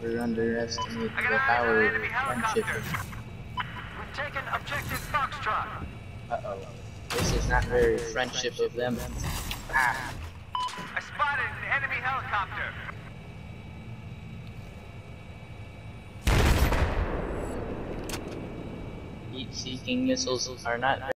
We underestimate underestimating the power of friendship. We've taken objective Foxtrot. Uh-oh. This is not very friendship of them. Ah, I spotted an enemy helicopter. heat-seeking missiles are not